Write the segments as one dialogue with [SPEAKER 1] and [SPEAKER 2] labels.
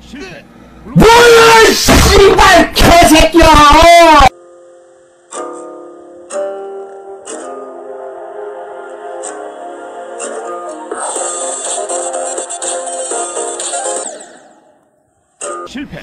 [SPEAKER 1] 실패.
[SPEAKER 2] 뭐야 씨발 개새끼야
[SPEAKER 1] 실패.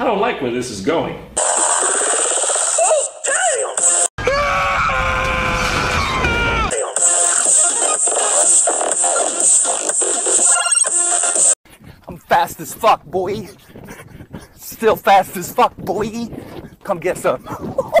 [SPEAKER 3] I don't like where this is going.
[SPEAKER 2] I'm fast as fuck boy. Still fast as fuck boy. Come get some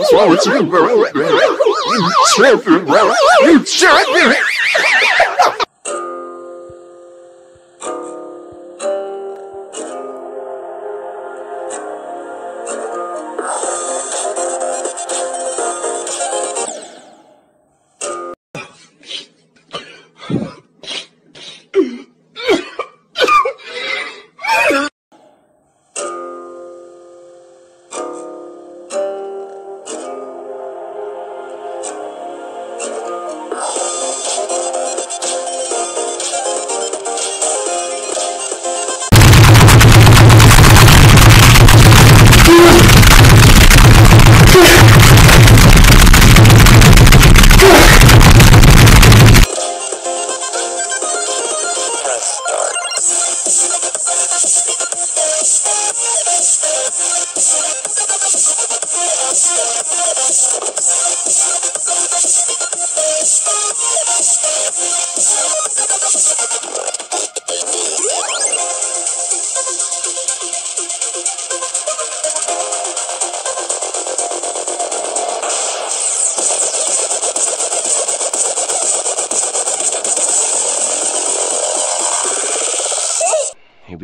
[SPEAKER 2] What's wrong with you? You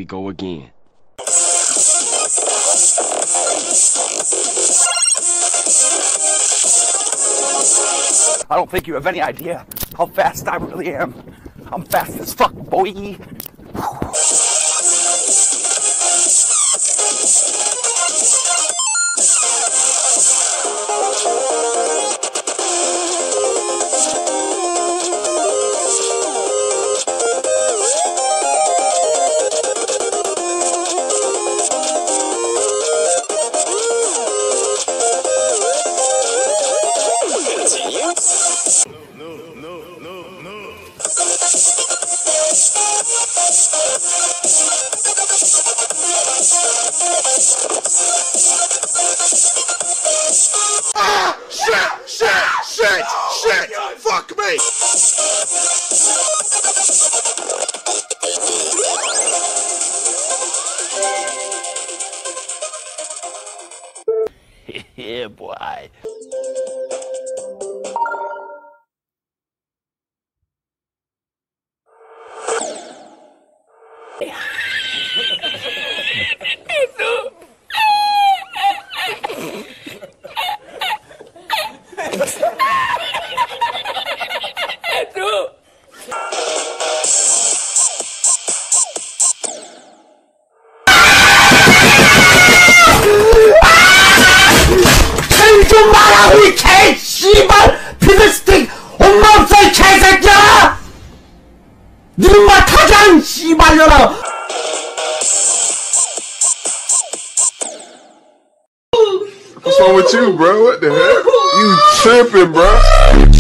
[SPEAKER 4] go again.
[SPEAKER 2] I don't think you have any idea how fast I really am. I'm fast as fuck, boy.
[SPEAKER 1] Ah, fuck me!
[SPEAKER 2] yeah, boy. 고 이 개, 씨발! 피드스틱! 엄마 없어, 이 개새끼야! 니마 타장, 씨발려라!
[SPEAKER 5] What's wrong with you, bro? What the heck? You tripping, bro?